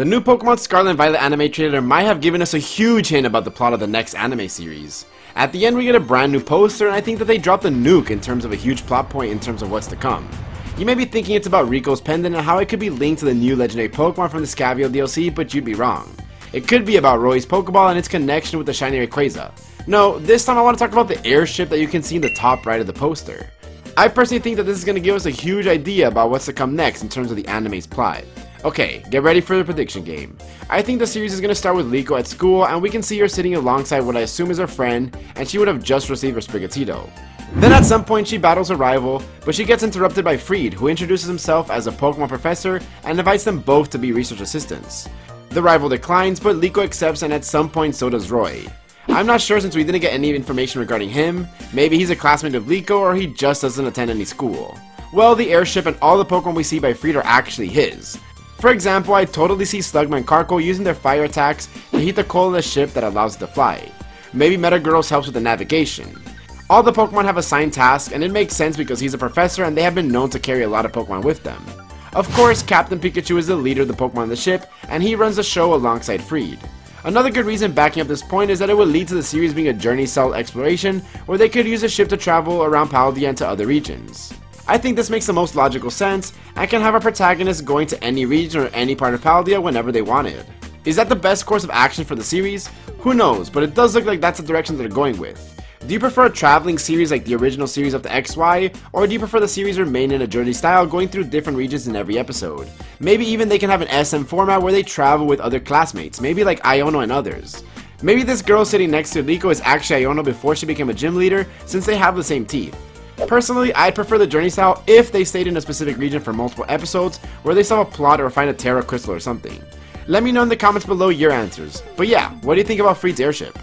The new Pokemon Scarlet and Violet anime trailer might have given us a huge hint about the plot of the next anime series. At the end we get a brand new poster and I think that they dropped a nuke in terms of a huge plot point in terms of what's to come. You may be thinking it's about Liko's pendant and how it could be linked to the new legendary Pokemon from the Scavio DLC, but you'd be wrong. It could be about Roy's Pokeball and its connection with the shiny Rayquaza. No, this time I want to talk about the airship that you can see in the top right of the poster. I personally think that this is going to give us a huge idea about what's to come next in terms of the anime's plot. Okay, get ready for the prediction game. I think the series is going to start with Liko at school and we can see her sitting alongside what I assume is her friend and she would have just received her Sprigatito. Then at some point she battles a rival, but she gets interrupted by Friede, who introduces himself as a Pokemon professor and invites them both to be research assistants. The rival declines, but Liko accepts and at some point so does Roy. I'm not sure since we didn't get any information regarding him, maybe he's a classmate of Liko or he just doesn't attend any school. Well, the airship and all the Pokemon we see by Friede are actually his, for example, I totally see Slugma and Carkol using their fire attacks to heat the coal of the ship that allows it to fly. Maybe Metagross helps with the navigation. All the Pokemon have assigned tasks, and it makes sense because he's a professor and they have been known to carry a lot of Pokemon with them. Of course, Captain Pikachu is the leader of the Pokemon on the ship, and he runs the show alongside Friede. Another good reason backing up this point is that it would lead to the series being a journey style exploration, where they could use the ship to travel around Paldea and to other regions. I think this makes the most logical sense, and can have a protagonist going to any region or any part of Paldea whenever they wanted. Is that the best course of action for the series? Who knows, but it does look like that's the direction they're going with. Do you prefer a traveling series like the original series of the XY, or do you prefer the series remain in a journey style going through different regions in every episode? Maybe even they can have an SM format where they travel with other classmates, maybe like Iono and others. Maybe this girl sitting next to Liko is actually Iono before she became a gym leader, since they have the same teeth. Personally, I'd prefer the journey style if they stayed in a specific region for multiple episodes, where they solve a plot or find a Tera Crystal or something. Let me know in the comments below your answers. But yeah, what do you think about Friede's airship?